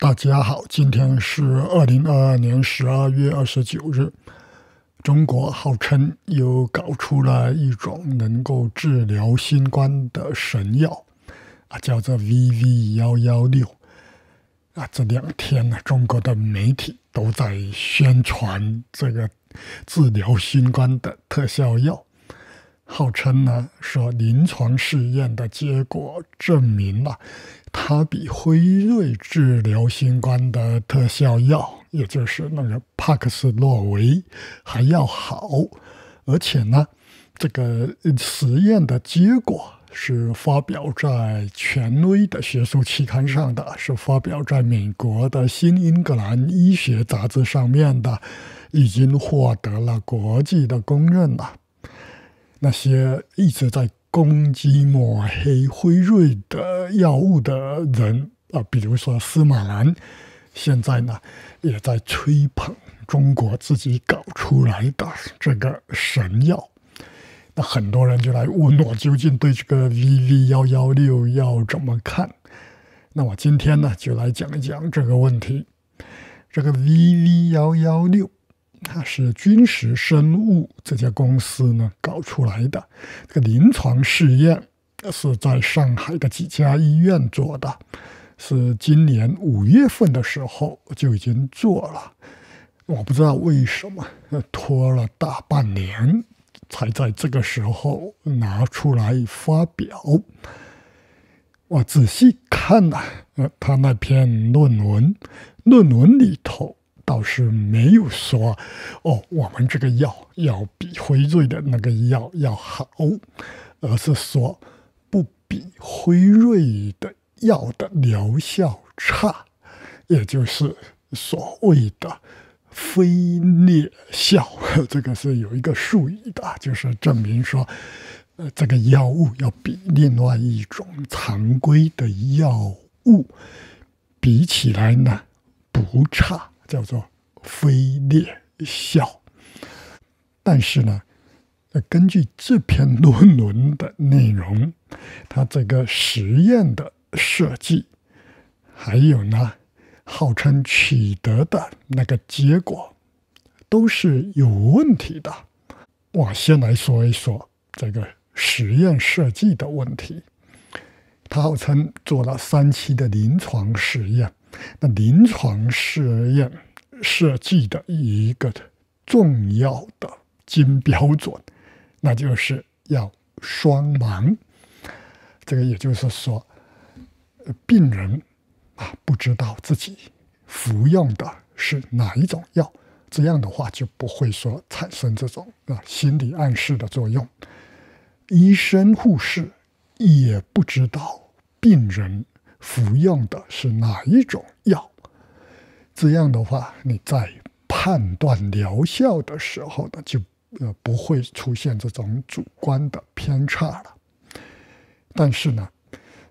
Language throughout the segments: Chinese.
大家好，今天是二零二二年十二月二十九日。中国号称又搞出了一种能够治疗新冠的神药，啊，叫做 VV 幺幺六。啊，这两天呢，中国的媒体都在宣传这个治疗新冠的特效药。号称呢，说临床试验的结果证明了，它比辉瑞治疗新冠的特效药，也就是那个帕克斯洛维还要好。而且呢，这个实验的结果是发表在权威的学术期刊上的，是发表在美国的《新英格兰医学杂志》上面的，已经获得了国际的公认了。那些一直在攻击抹黑辉瑞的药物的人啊，比如说司马南，现在呢也在吹捧中国自己搞出来的这个神药。那很多人就来问我，究竟对这个 VV 幺幺六要怎么看？那我今天呢就来讲一讲这个问题。这个 VV 幺幺六。它是军事生物这家公司呢搞出来的，这个临床试验是在上海的几家医院做的，是今年五月份的时候就已经做了。我不知道为什么拖了大半年才在这个时候拿出来发表。我仔细看了呃他那篇论文，论文里头。倒是没有说哦，我们这个药要比辉瑞的那个药要好，而是说不比辉瑞的药的疗效差，也就是所谓的非劣效。这个是有一个术语的，就是证明说，呃，这个药物要比另外一种常规的药物比起来呢不差。叫做非劣效，但是呢，根据这篇论文的内容，它这个实验的设计，还有呢，号称取得的那个结果，都是有问题的。我先来说一说这个实验设计的问题。他号称做了三期的临床实验。那临床试验设计的一个重要的金标准，那就是要双盲。这个也就是说，病人啊不知道自己服用的是哪一种药，这样的话就不会说产生这种啊心理暗示的作用。医生护士也不知道病人。服用的是哪一种药？这样的话，你在判断疗效的时候呢，就呃不会出现这种主观的偏差了。但是呢，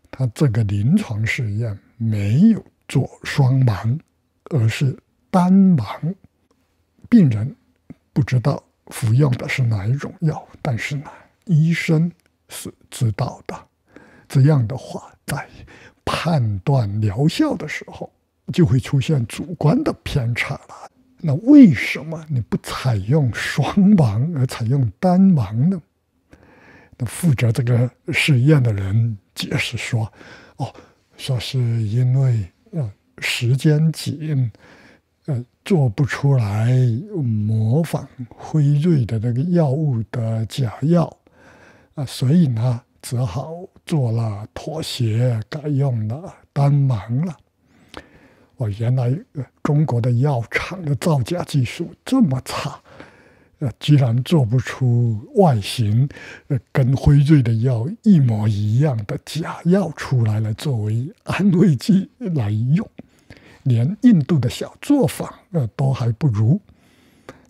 他这个临床试验没有做双盲，而是单盲，病人不知道服用的是哪一种药，但是呢，医生是知道的。这样的话，在判断疗效的时候，就会出现主观的偏差了。那为什么你不采用双盲而采用单盲呢？那负责这个试验的人解释说：“哦，说是因为呃时间紧，呃做不出来模仿辉瑞的那个药物的假药啊，所以呢。”只好做了妥协，改用了单盲了。我原来中国的药厂的造假技术这么差，呃，居然做不出外形呃跟辉瑞的药一模一样的假药出来了，作为安慰剂来用，连印度的小作坊呃都还不如。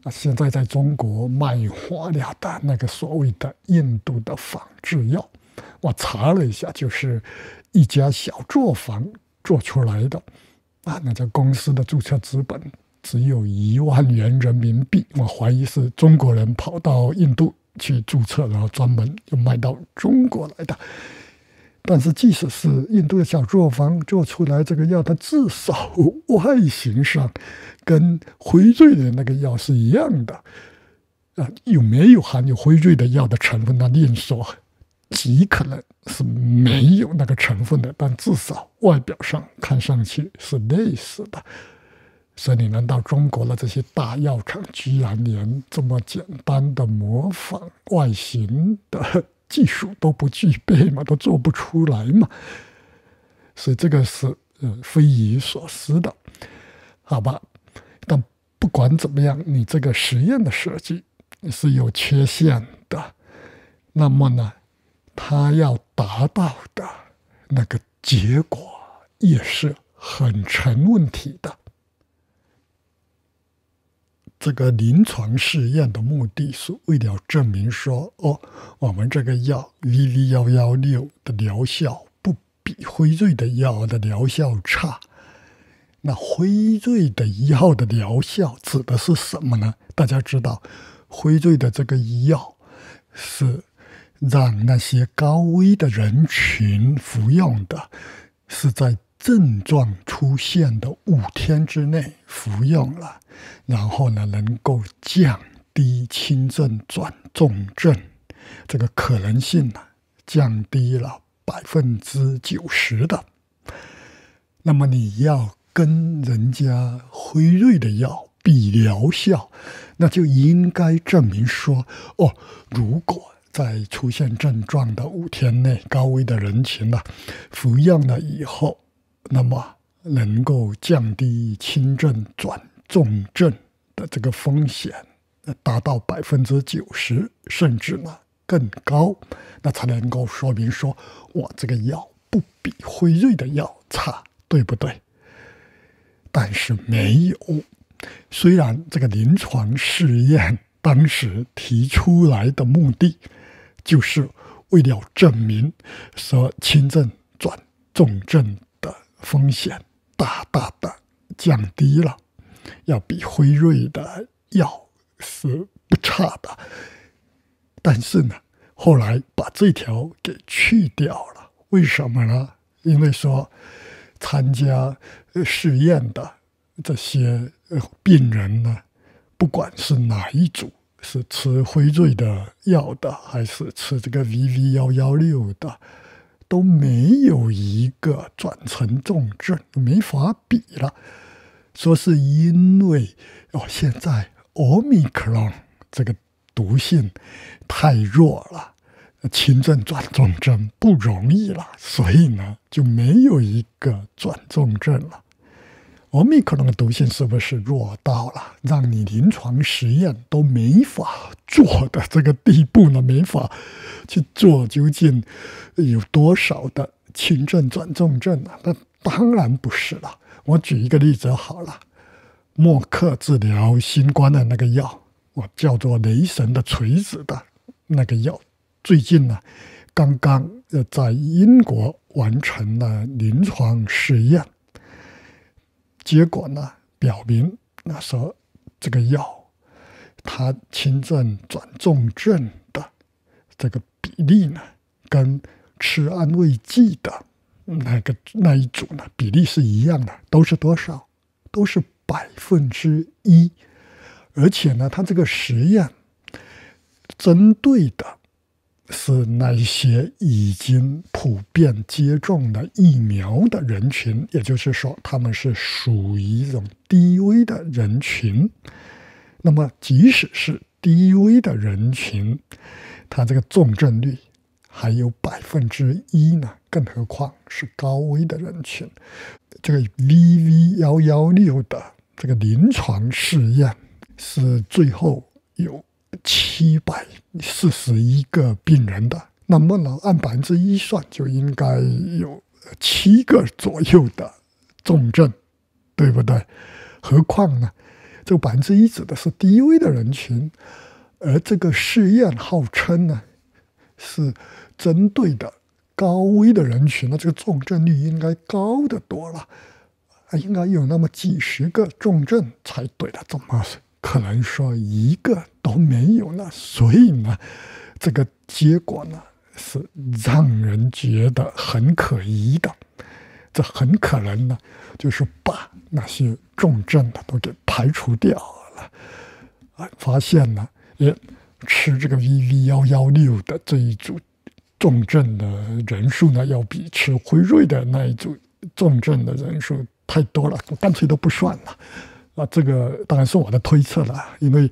啊，现在在中国卖火了的那个所谓的印度的仿制药。我查了一下，就是一家小作坊做出来的啊，那家公司的注册资本只有一万元人民币，我怀疑是中国人跑到印度去注册，然后专门就卖到中国来的。但是即使是印度的小作坊做出来这个药，它至少外形上跟辉瑞的那个药是一样的。啊，有没有含有辉瑞的药的成分？那另说，极可能是没有那个成分的，但至少外表上看上去是类似的。所以，你难道中国的这些大药厂居然连这么简单的模仿外形的技术都不具备吗？都做不出来吗？所以，这个是呃匪夷所思的，好吧？但不管怎么样，你这个实验的设计是有缺陷的，那么呢，他要达到的那个结果也是很成问题的。这个临床试验的目的是为了证明说，哦，我们这个药 VV 幺幺六的疗效不比辉瑞的药的疗效差。那辉瑞的药的疗效指的是什么呢？大家知道，辉瑞的这个药是让那些高危的人群服用的，是在。症状出现的五天之内服用了，然后呢，能够降低轻症转重症这个可能性呢，降低了百分之九十的。那么你要跟人家辉瑞的药比疗效，那就应该证明说，哦，如果在出现症状的五天内，高危的人群呢，服用了以后。那么能够降低轻症转重症的这个风险，达到百分之九十，甚至呢更高，那才能够说明说，我这个药不比辉瑞的药差，对不对？但是没有，虽然这个临床试验当时提出来的目的，就是为了证明说轻症转重症的。风险大大的降低了，要比辉瑞的药是不差的。但是呢，后来把这条给去掉了，为什么呢？因为说参加试验的这些病人呢，不管是哪一组，是吃辉瑞的药的，还是吃这个 VV 幺幺六的。都没有一个转成重症，没法比了。说是因为哦，现在奥密克戎这个毒性太弱了，轻症转重症不容易了，所以呢就没有一个转重症了。奥密克戎的毒性是不是弱到了让你临床实验都没法做的这个地步呢？没法去做，究竟有多少的轻症转重症呢？那当然不是了。我举一个例子好了，默克治疗新冠的那个药，我叫做雷神的锤子的那个药，最近呢刚刚在英国完成了临床试验。结果呢，表明那说这个药，它轻症转重症的这个比例呢，跟吃安慰剂的那个那一组呢比例是一样的，都是多少？都是百分之一。而且呢，它这个实验针对的。是那些已经普遍接种了疫苗的人群，也就是说，他们是属于一种低危的人群。那么，即使是低危的人群，他这个重症率还有百分之一呢，更何况是高危的人群。这个 VV 幺幺六的这个临床试验是最后有。七百四十一个病人的，那么呢，按百分之一算，就应该有七个左右的重症，对不对？何况呢，这个百分之一指的是低危的人群，而这个试验号称呢是针对的高危的人群，那这个重症率应该高得多了，应该有那么几十个重症才对的，怎么可能说一个都没有呢，所以呢，这个结果呢是让人觉得很可疑的。这很可能呢，就是把那些重症的都给排除掉了啊！发现呢，也吃这个 VV 幺幺六的这一组重症的人数呢，要比吃辉瑞的那一组重症的人数太多了，干脆都不算了啊！这个当然是我的推测了，因为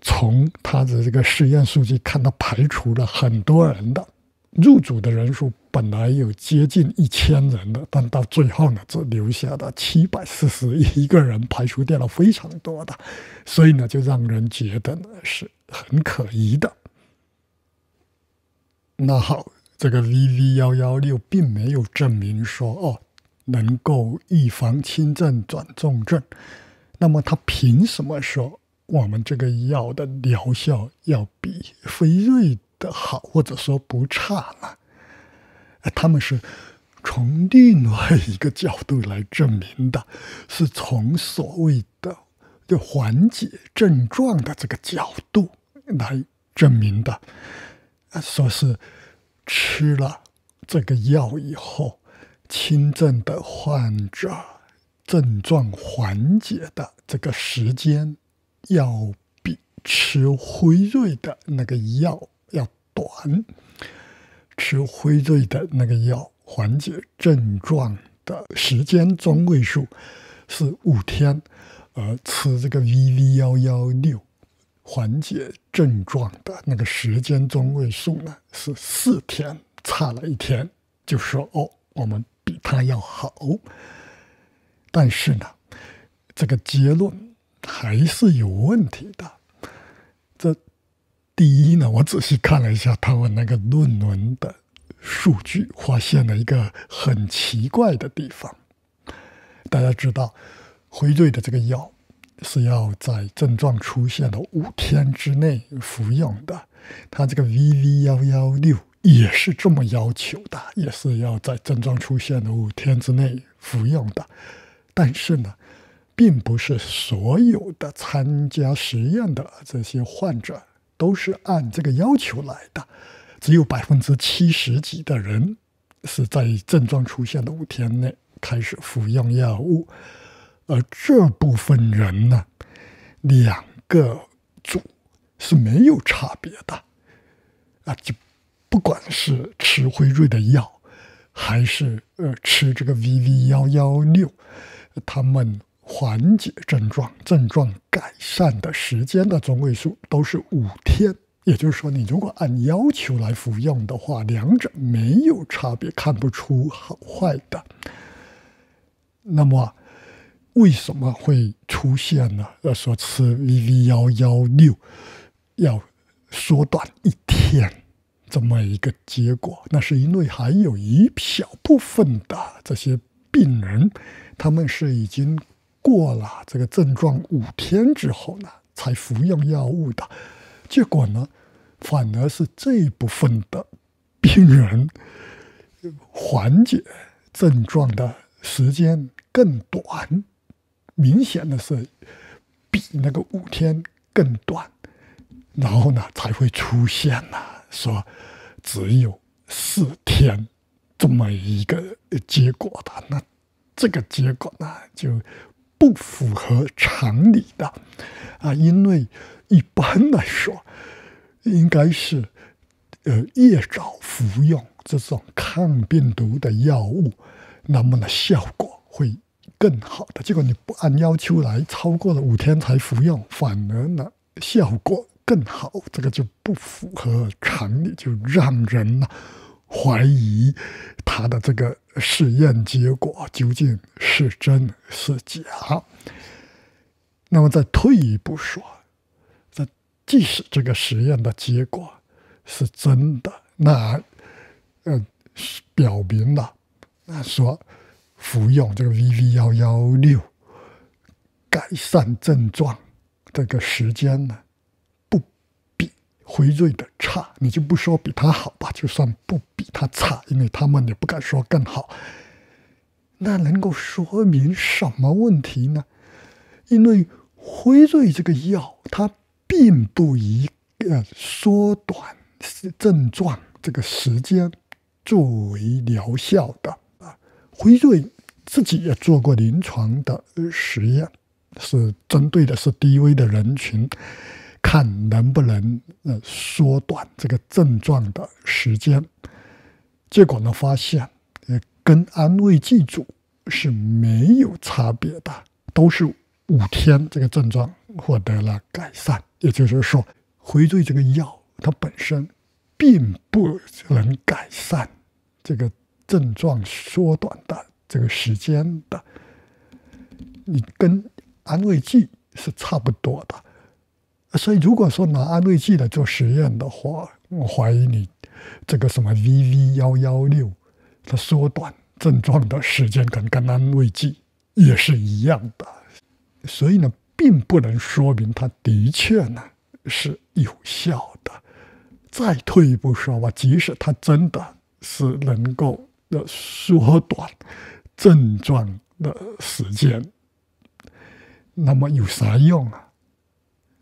从他的这个实验数据看，他排除了很多人的。入组的人数本来有接近一千人的，但到最后呢，只留下了七百四十一个人，排除掉了非常多的，所以呢，就让人觉得呢是很可疑的。那好，这个 VV 幺幺六并没有证明说哦能够预防轻症转重症，那么他凭什么说我们这个药的疗效要比辉瑞？的好，或者说不差呢？他们是从另外一个角度来证明的，是从所谓的就缓解症状的这个角度来证明的。说是吃了这个药以后，轻症的患者症状缓解的这个时间，要比吃辉瑞的那个药。要短，吃辉瑞的那个药缓解症状的时间中位数是五天，而吃这个 VV 幺幺六缓解症状的那个时间中位数呢是四天，差了一天，就说哦，我们比他要好。但是呢，这个结论还是有问题的，这。第一呢，我仔细看了一下他们那个论文的数据，发现了一个很奇怪的地方。大家知道，辉瑞的这个药是要在症状出现的五天之内服用的，它这个 VV 幺幺六也是这么要求的，也是要在症状出现的五天之内服用的。但是呢，并不是所有的参加实验的这些患者。都是按这个要求来的，只有百分之七十几的人是在症状出现的五天内开始服用药物，而这部分人呢，两个组是没有差别的，啊，就不管是吃辉瑞的药，还是呃吃这个 VV 幺幺六，他们。缓解症状、症状改善的时间的中位数都是五天，也就是说，你如果按要求来服用的话，两者没有差别，看不出好坏的。那么，为什么会出现呢？要说吃 VV 幺幺六要缩短一天这么一个结果，那是因为还有一小部分的这些病人，他们是已经。过了这个症状五天之后呢，才服用药物的，结果呢，反而是这一部分的病人缓解症状的时间更短，明显的是比那个五天更短，然后呢，才会出现了说只有四天这么一个结果的，那这个结果呢，就。不符合常理的啊，因为一般来说，应该是呃越早服用这种抗病毒的药物，那么呢效果会更好的。结果你不按要求来，超过了五天才服用，反而呢效果更好，这个就不符合常理，就让人呢。怀疑他的这个试验结果究竟是真是假？那么再退一步说，这即使这个实验的结果是真的，那呃表明了，那说服用这个 VV 幺幺六改善症状这个时间呢？辉瑞的差，你就不说比他好吧，就算不比他差，因为他们也不敢说更好。那能够说明什么问题呢？因为辉瑞这个药，它并不一个缩短症状这个时间作为疗效的啊。辉瑞自己也做过临床的实验，是针对的是低危的人群，看能不能呃缩短这个症状的时间。结果呢，发现呃跟安慰剂组是没有差别的，都是五天这个症状获得了改善。也就是说，辉瑞这个药它本身。并不能改善这个症状缩短的这个时间的，你跟安慰剂是差不多的，所以如果说拿安慰剂来做实验的话，我怀疑你这个什么 VV 幺幺六，它缩短症状的时间跟跟安慰剂也是一样的，所以呢，并不能说明它的确呢是有效的。再退一步说吧，即使它真的是能够缩短症状的时间，那么有啥用啊？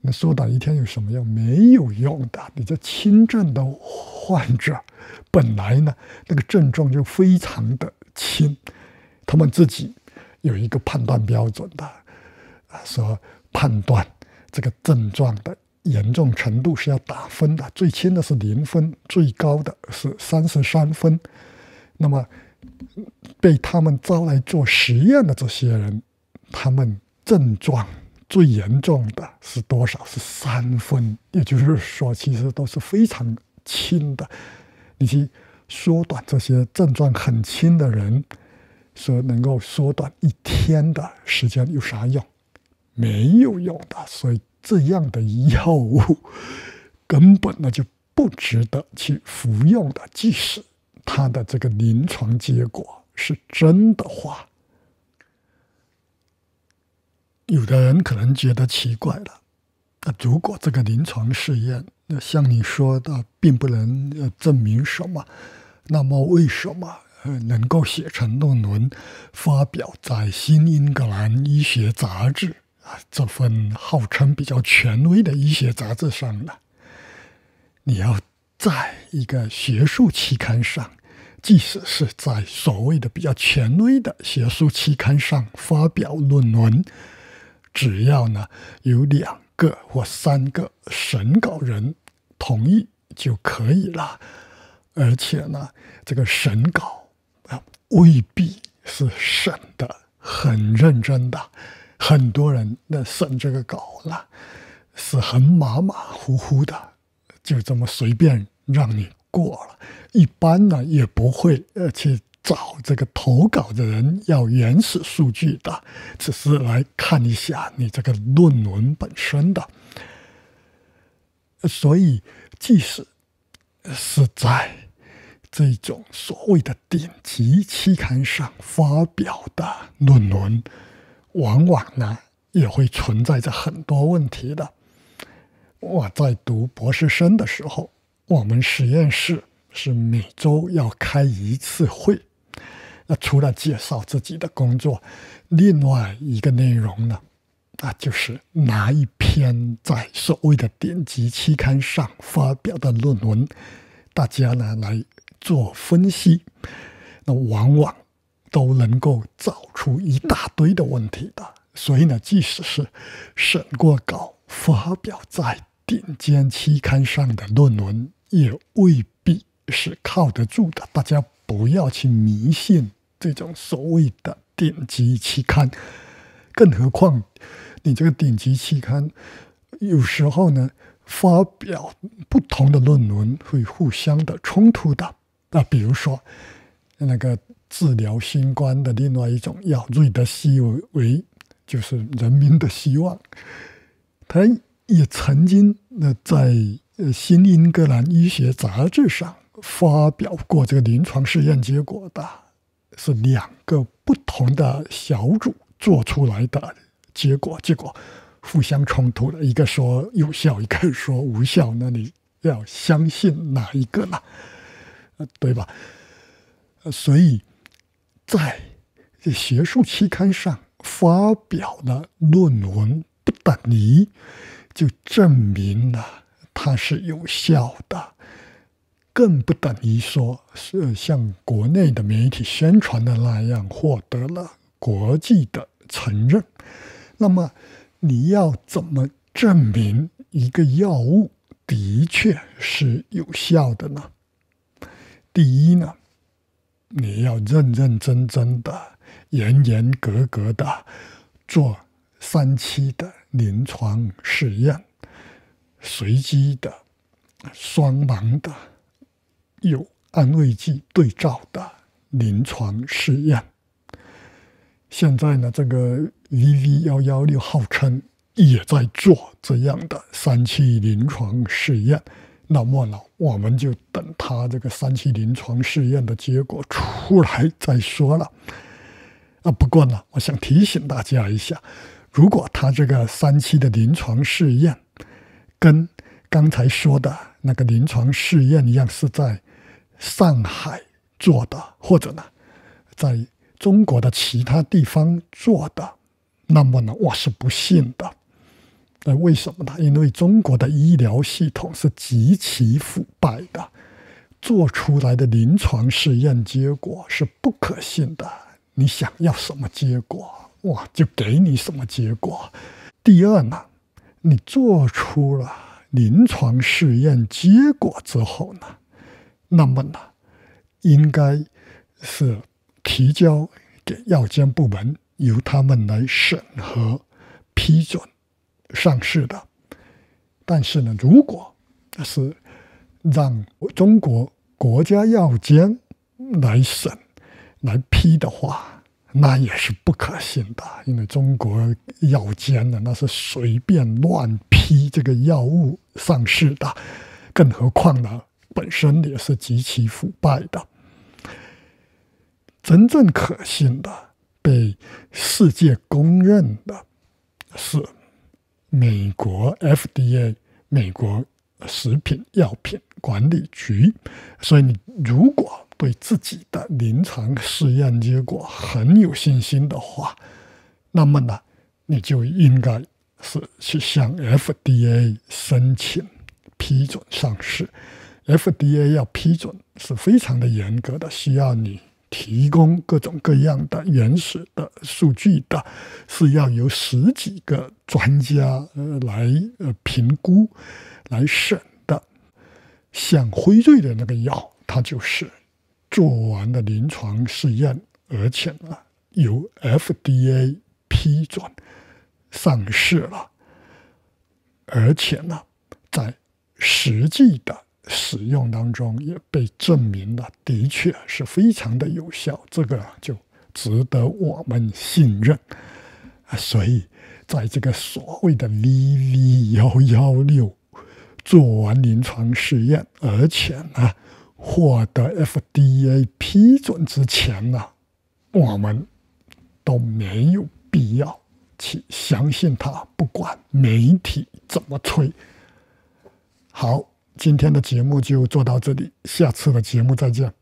那缩短一天有什么用？没有用的。你这轻症的患者，本来呢那个症状就非常的轻，他们自己有一个判断标准的啊，说判断这个症状的。严重程度是要打分的，最轻的是零分，最高的是三十三分。那么被他们招来做实验的这些人，他们症状最严重的是多少？是三分。也就是说，其实都是非常轻的。你去缩短这些症状很轻的人，说能够缩短一天的时间有啥用？没有用的。所以。这样的药物根本呢就不值得去服用的，即使它的这个临床结果是真的话，有的人可能觉得奇怪了。那如果这个临床试验，那像你说的，并不能证明什么，那么为什么能够写成论文，发表在《新英格兰医学杂志》？啊，这份号称比较权威的医学杂志上呢，你要在一个学术期刊上，即使是在所谓的比较权威的学术期刊上发表论文，只要呢有两个或三个审稿人同意就可以了，而且呢，这个审稿啊未必是审的很认真的。很多人那审这个稿了，是很马马虎虎的，就这么随便让你过了。一般呢也不会呃去找这个投稿的人要原始数据的，只是来看一下你这个论文本身的。所以，即使是在这种所谓的顶级期刊上发表的论文。往往呢也会存在着很多问题的。我在读博士生的时候，我们实验室是每周要开一次会。那除了介绍自己的工作，另外一个内容呢，啊，就是拿一篇在所谓的顶级期刊上发表的论文，大家呢来做分析。那往往。都能够找出一大堆的问题的，所以呢，即使是审过稿、发表在顶尖期刊上的论文，也未必是靠得住的。大家不要去迷信这种所谓的顶级期刊，更何况你这个顶级期刊有时候呢，发表不同的论文会互相的冲突的。那比如说那个。治疗新冠的另外一种药瑞德西韦，就是人民的希望。他也曾经呃在《新英格兰医学杂志》上发表过这个临床试验结果的，是两个不同的小组做出来的结果，结果互相冲突的，一个说有效，一个说无效，那你要相信哪一个呢？对吧？所以。在学术期刊上发表的论文，不等于就证明了它是有效的。更不等于说是像国内的媒体宣传的那样获得了国际的承认。那么，你要怎么证明一个药物的确是有效的呢？第一呢，你要认认真真的、严严格格的做三期的临床试验，随机的、双盲的、有安慰剂对照的临床试验。现在呢，这个 VV 幺幺六号称也在做这样的三期临床试验。那么呢，我们就等他这个三期临床试验的结果出来再说了。啊，不过呢，我想提醒大家一下，如果他这个三期的临床试验跟刚才说的那个临床试验一样是在上海做的，或者呢，在中国的其他地方做的，那么呢，我是不信的。那为什么呢？因为中国的医疗系统是极其腐败的，做出来的临床试验结果是不可信的。你想要什么结果，哇，就给你什么结果。第二呢，你做出了临床试验结果之后呢，那么呢，应该是提交给药监部门，由他们来审核批准。上市的，但是呢，如果是让中国国家药监来审、来批的话，那也是不可信的，因为中国药监呢，那是随便乱批这个药物上市的，更何况呢，本身也是极其腐败的。真正可信的、被世界公认的是。美国 FDA 美国食品药品管理局，所以你如果对自己的临床试验结果很有信心的话，那么呢，你就应该是去向 FDA 申请批准上市。FDA 要批准是非常的严格的，需要你。提供各种各样的原始的数据的，是要由十几个专家呃来呃评估、来审的。像辉瑞的那个药，它就是做完了临床试验，而且呢由 FDA 批准上市了，而且呢在实际的。使用当中也被证明了，的确是非常的有效，这个就值得我们信任。所以，在这个所谓的 VV 幺幺六做完临床试验，而且呢获得 FDA 批准之前呢，我们都没有必要去相信它，不管媒体怎么吹。好。今天的节目就做到这里，下次的节目再见。